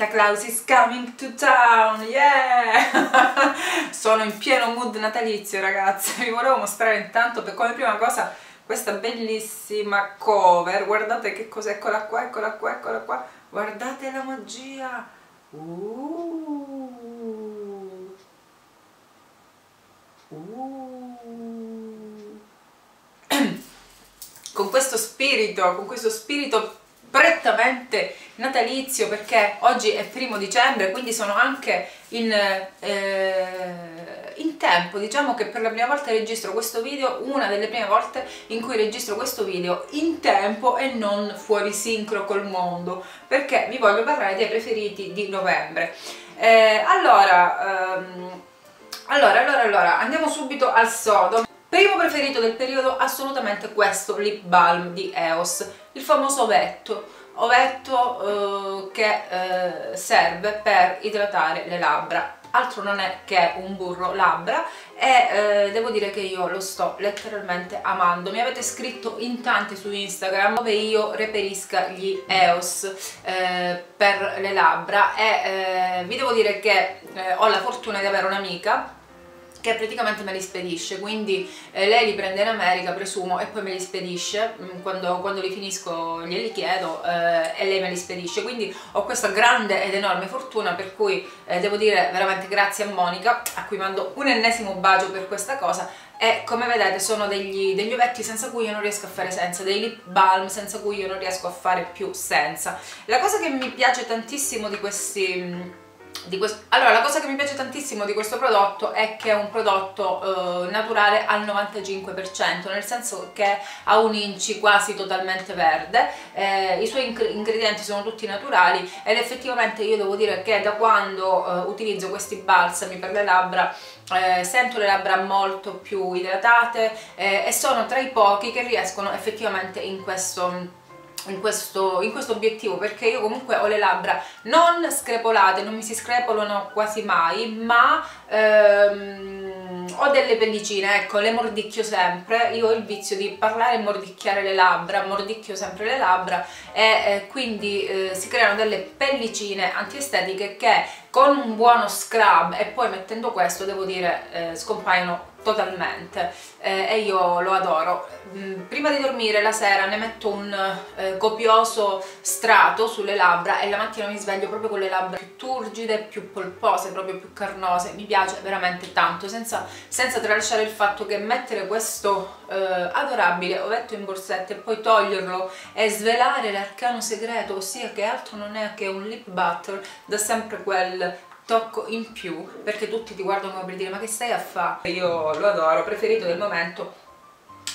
Santa Claus is coming to town, yeah! Sono in pieno mood natalizio ragazzi, vi volevo mostrare intanto per come prima cosa questa bellissima cover, guardate che cos'è, eccola qua, eccola qua, eccola qua, guardate la magia! Uh. Uh. con questo spirito, con questo spirito prettamente natalizio perché oggi è primo dicembre quindi sono anche in, eh, in, tempo. Diciamo che per la prima volta registro questo video una delle prime volte in cui registro questo video in tempo e non fuori sincro col mondo perché vi voglio parlare dei preferiti di novembre. Eh, allora, ehm, allora allora allora andiamo subito al sodo Primo preferito del periodo assolutamente questo lip balm di EOS, il famoso ovetto, ovetto eh, che eh, serve per idratare le labbra. Altro non è che un burro labbra. E eh, devo dire che io lo sto letteralmente amando. Mi avete scritto in tanti su Instagram dove io reperisca gli EOS eh, per le labbra. E eh, vi devo dire che eh, ho la fortuna di avere un'amica che praticamente me li spedisce, quindi eh, lei li prende in America presumo e poi me li spedisce, mm, quando, quando li finisco glieli chiedo eh, e lei me li spedisce, quindi ho questa grande ed enorme fortuna per cui eh, devo dire veramente grazie a Monica a cui mando un ennesimo bacio per questa cosa. E come vedete sono degli, degli ovetti senza cui io non riesco a fare senza, dei lip balm senza cui io non riesco a fare più senza. La cosa che mi piace tantissimo di questi allora la cosa che mi piace tantissimo di questo prodotto è che è un prodotto eh, naturale al 95% nel senso che ha un inci quasi totalmente verde eh, i suoi ingredienti sono tutti naturali ed effettivamente io devo dire che da quando eh, utilizzo questi balsami per le labbra eh, sento le labbra molto più idratate eh, e sono tra i pochi che riescono effettivamente in questo in questo, in questo, obiettivo perché io comunque ho le labbra non screpolate, non mi si screpolano quasi mai ma ehm, ho delle pellicine, ecco le mordicchio sempre. Io ho il vizio di parlare e mordicchiare le labbra mordicchio sempre le labbra e eh, quindi eh, si creano delle pellicine antiestetiche che con un buono scrub e poi mettendo questo devo dire eh, scompaiono totalmente. Eh, e io lo adoro. Mm, prima di dormire la sera ne metto un eh, copioso strato sulle labbra e la mattina mi sveglio proprio con le labbra più turgide, più polpose, proprio più carnose. Mi piace veramente tanto senza, senza tralasciare il fatto che mettere questo eh, adorabile ovetto in borsetta e poi toglierlo e svelare l'arcano segreto ossia che altro non è che un lip butter da sempre quel tocco in più perché tutti ti guardano per dire ma che stai a fare? Io lo adoro, preferito del momento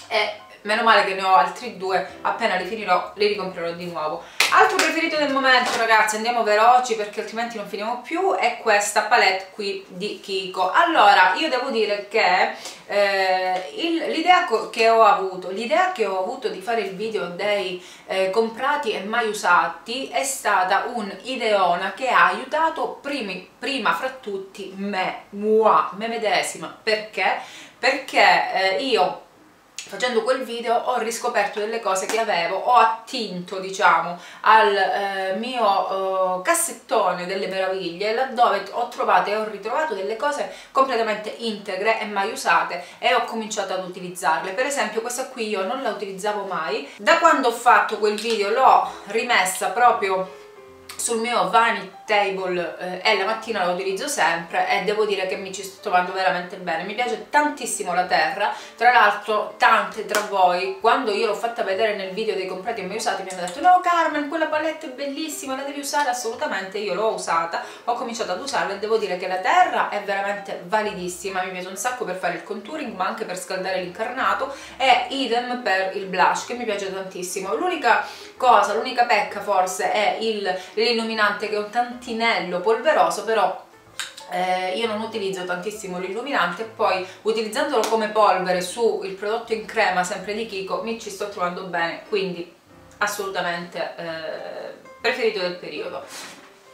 e meno male che ne ho altri due appena li finirò li ricomprerò di nuovo. Altro preferito del momento ragazzi andiamo veloci perché altrimenti non finiamo più è questa palette qui di Kiko. Allora io devo dire che eh, l'idea che ho avuto l'idea che ho avuto di fare il video dei eh, comprati e mai usati è stata un'ideona che ha aiutato primi, prima fra tutti me, moi, me medesima. Perché? perché eh, io facendo quel video ho riscoperto delle cose che avevo, ho attinto diciamo al eh, mio eh, cassettone delle meraviglie laddove ho trovato e ho ritrovato delle cose completamente integre e mai usate e ho cominciato ad utilizzarle. Per esempio questa qui io non la utilizzavo mai. Da quando ho fatto quel video l'ho rimessa proprio sul mio vanity table eh, e la mattina lo utilizzo sempre e devo dire che mi ci sto trovando veramente bene. Mi piace tantissimo la terra tra l'altro tante tra voi. Quando io l'ho fatta vedere nel video dei comprati e mai usati mi hanno detto no Carmen quella palette è bellissima la devi usare assolutamente. Io l'ho usata ho cominciato ad usarla e devo dire che la terra è veramente validissima. Mi piace un sacco per fare il contouring ma anche per scaldare l'incarnato e idem per il blush che mi piace tantissimo. L'unica cosa, l'unica pecca forse è l'illuminante che ho tanto tantinello polveroso però eh, io non utilizzo tantissimo l'illuminante e poi utilizzandolo come polvere sul prodotto in crema sempre di Kiko mi ci sto trovando bene quindi assolutamente eh, preferito del periodo.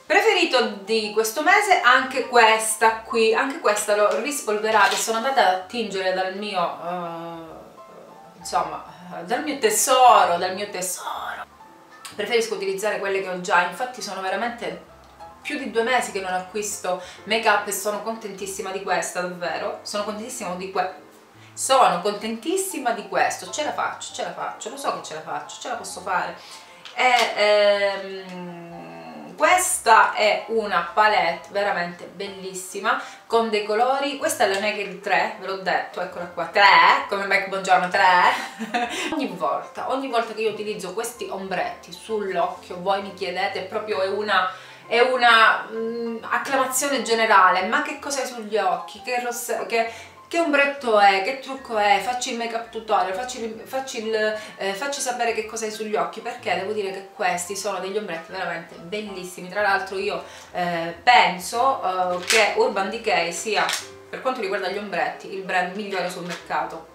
Preferito di questo mese anche questa qui anche questa l'ho rispolverata e sono andata ad attingere dal mio uh, insomma dal mio tesoro dal mio tesoro. Preferisco utilizzare quelle che ho già infatti sono veramente più di due mesi che non acquisto make up e sono contentissima di questa davvero. Sono contentissima di questo sono contentissima di questo. Ce la faccio, ce la faccio, lo so che ce la faccio ce la posso fare. E, ehm, questa è una palette veramente bellissima con dei colori, questa è la Naked 3 ve l'ho detto, eccola qua. 3, come Mac Buongiorno 3 ogni volta, ogni volta che io utilizzo questi ombretti sull'occhio voi mi chiedete proprio è una è una mm, acclamazione generale ma che cos'è sugli occhi? Che, rosse, che, che ombretto è, che trucco è, facci il make up tutorial, facci, facci, il, eh, facci sapere che cosa hai sugli occhi perché devo dire che questi sono degli ombretti veramente bellissimi. Tra l'altro io eh, penso eh, che Urban Decay sia per quanto riguarda gli ombretti il brand migliore sul mercato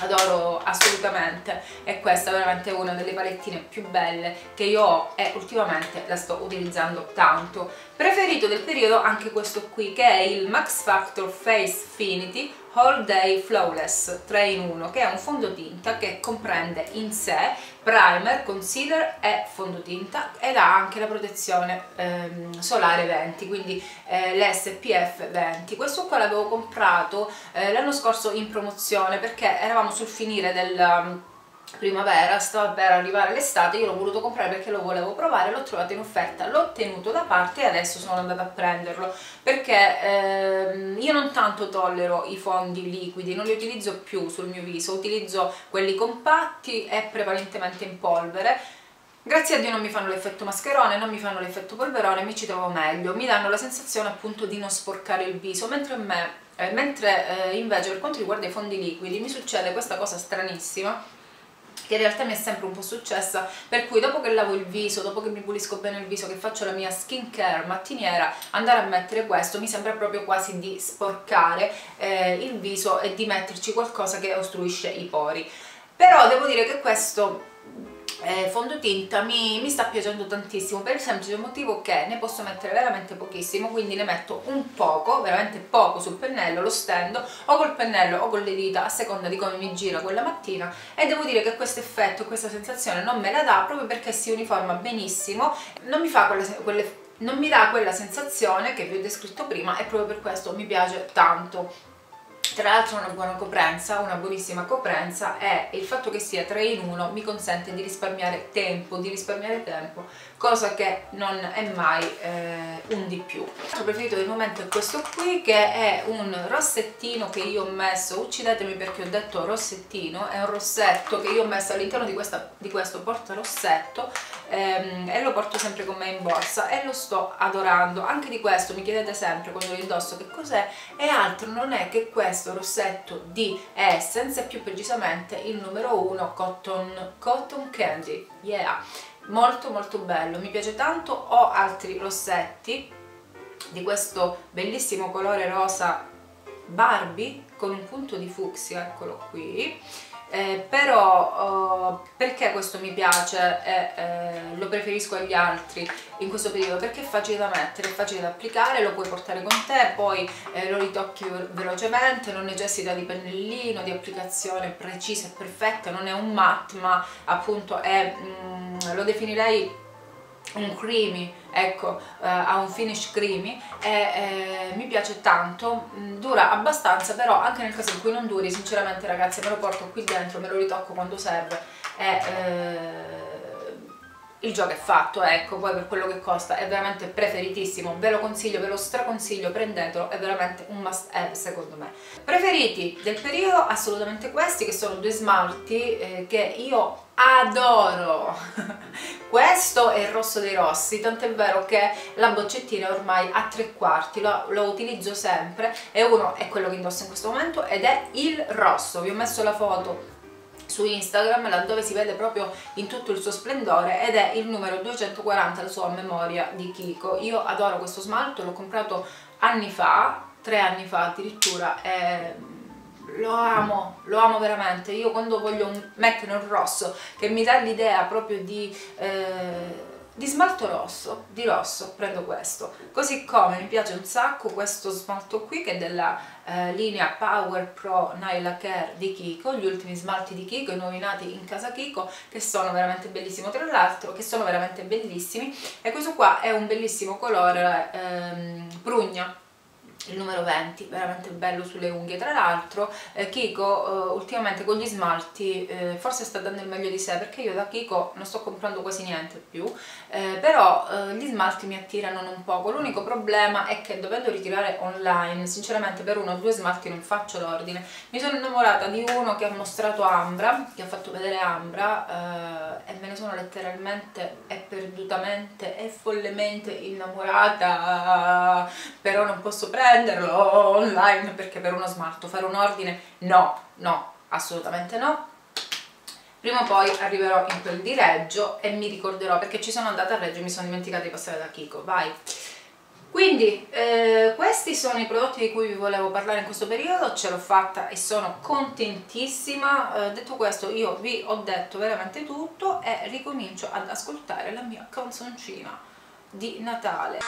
adoro assolutamente. E questa è veramente una delle palettine più belle che io ho e ultimamente la sto utilizzando tanto. Preferito del periodo anche questo qui che è il Max Factor Face Finity All Day Flawless 3 in 1 che è un fondotinta che comprende in sé primer, concealer e fondotinta ed ha anche la protezione ehm, solare 20 quindi eh, l'SPF 20 questo qua l'avevo comprato eh, l'anno scorso in promozione perché eravamo sul finire del primavera, stava per arrivare l'estate, io l'ho voluto comprare perché lo volevo provare, l'ho trovato in offerta, l'ho tenuto da parte e adesso sono andata a prenderlo perché ehm, io non tanto tollero i fondi liquidi, non li utilizzo più sul mio viso, utilizzo quelli compatti e prevalentemente in polvere. Grazie a Dio non mi fanno l'effetto mascherone, non mi fanno l'effetto polverone, mi ci trovo meglio, mi danno la sensazione appunto di non sporcare il viso, mentre me, eh, mentre eh, invece per quanto riguarda i fondi liquidi mi succede questa cosa stranissima che in realtà mi è sempre un po' successa, per cui dopo che lavo il viso, dopo che mi pulisco bene il viso, che faccio la mia skin care mattiniera, andare a mettere questo mi sembra proprio quasi di sporcare eh, il viso e di metterci qualcosa che ostruisce i pori. Però devo dire che questo eh, fondotinta mi, mi, sta piacendo tantissimo per il semplice motivo che ne posso mettere veramente pochissimo quindi ne metto un poco, veramente poco sul pennello, lo stendo o col pennello o con le dita a seconda di come mi gira quella mattina. E devo dire che questo effetto, questa sensazione non me la dà proprio perché si uniforma benissimo. Non mi fa quelle, quelle non mi dà quella sensazione che vi ho descritto prima e proprio per questo mi piace tanto tra l'altro una buona coprenza, una buonissima coprenza e il fatto che sia 3 in 1 mi consente di risparmiare tempo, di risparmiare tempo cosa che non è mai eh, un di più. Il mio preferito del momento è questo qui che è un rossettino che io ho messo, uccidetemi perché ho detto rossettino, è un rossetto che io ho messo all'interno di, di, questo porta rossetto ehm, e lo porto sempre con me in borsa e lo sto adorando, anche di questo mi chiedete sempre quando lo indosso che cos'è e altro non è che questo rossetto di Essence, più precisamente il numero 1 Cotton, Cotton Candy, yeah! Molto molto bello, mi piace tanto, ho altri rossetti di questo bellissimo colore rosa Barbie con un punto di fucsia, eccolo qui eh, però uh, perché questo mi piace e eh, lo preferisco agli altri in questo periodo? Perché è facile da mettere, è facile da applicare, lo puoi portare con te, poi eh, lo ritocchi velocemente, non necessita di pennellino, di applicazione precisa e perfetta, non è un matte ma appunto è, mm, lo definirei un creamy, ecco, eh, ha un finish creamy e eh, mi piace tanto, mm, dura abbastanza però anche nel caso in cui non duri sinceramente ragazzi me lo porto qui dentro, me lo ritocco quando serve e eh, il gioco è fatto, ecco, poi per quello che costa è veramente preferitissimo, ve lo consiglio, ve lo straconsiglio, prendetelo, è veramente un must have secondo me. Preferiti del periodo assolutamente questi che sono due smalti eh, che io adoro. Questo è il rosso dei rossi tant'è vero che la boccettina è ormai a tre quarti lo, lo, utilizzo sempre e uno è quello che indosso in questo momento ed è il rosso. Vi ho messo la foto su Instagram laddove si vede proprio in tutto il suo splendore ed è il numero 240 la sua memoria di Kiko. Io adoro questo smalto l'ho comprato anni fa tre anni fa addirittura e lo amo, lo amo veramente. Io quando voglio mettere un rosso che mi dà l'idea proprio di, eh, di smalto rosso, di rosso prendo questo, così come mi piace un sacco questo smalto qui che è della eh, linea Power Pro Nail Care di Kiko, gli ultimi smalti di Kiko, i nuovi nati in casa Kiko, che sono veramente bellissimi, tra l'altro che sono veramente bellissimi. E questo qua è un bellissimo colore ehm, prugna il numero 20, veramente bello sulle unghie. Tra l'altro eh, Kiko eh, ultimamente con gli smalti eh, forse sta dando il meglio di sé perché io da Kiko non sto comprando quasi niente più eh, però eh, gli smalti mi attirano un poco. L'unico problema è che dovendo ritirare online sinceramente per uno o due smalti non faccio l'ordine. Mi sono innamorata di uno che ha mostrato Ambra che ha fatto vedere Ambra eh, e me ne sono letteralmente e perdutamente e follemente innamorata. Però non posso prendere prenderlo online perché per uno smalto fare un ordine? No, no, assolutamente no. Prima o poi arriverò in quel di Reggio e mi ricorderò perché ci sono andata a Reggio e mi sono dimenticata di passare da Kiko, vai. Quindi eh, questi sono i prodotti di cui vi volevo parlare in questo periodo, ce l'ho fatta e sono contentissima, eh, detto questo io vi ho detto veramente tutto e ricomincio ad ascoltare la mia canzoncina di Natale